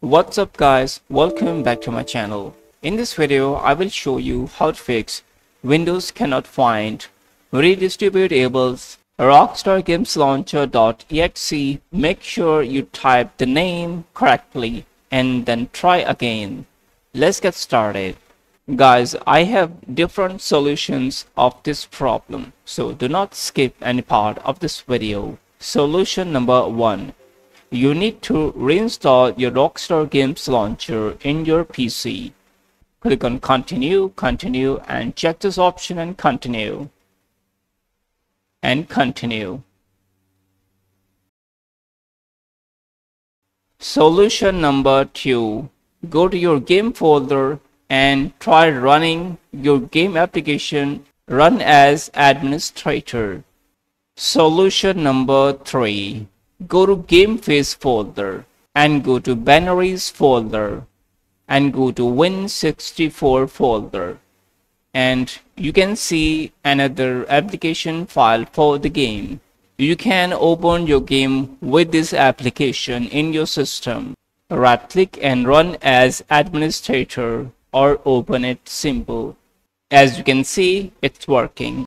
What's up guys, welcome back to my channel. In this video, I will show you how to fix Windows cannot find redistributables Rockstar Games Launcher.exe. Make sure you type the name correctly and then try again. Let's get started. Guys, I have different solutions of this problem, so do not skip any part of this video. Solution number 1 you need to reinstall your Rockstar Games launcher in your PC. Click on continue, continue and check this option and continue. And continue. Solution number 2. Go to your game folder and try running your game application run as administrator. Solution number 3 go to Gameface folder and go to binaries folder and go to win64 folder. And you can see another application file for the game. You can open your game with this application in your system. Right click and run as administrator or open it simple. As you can see it's working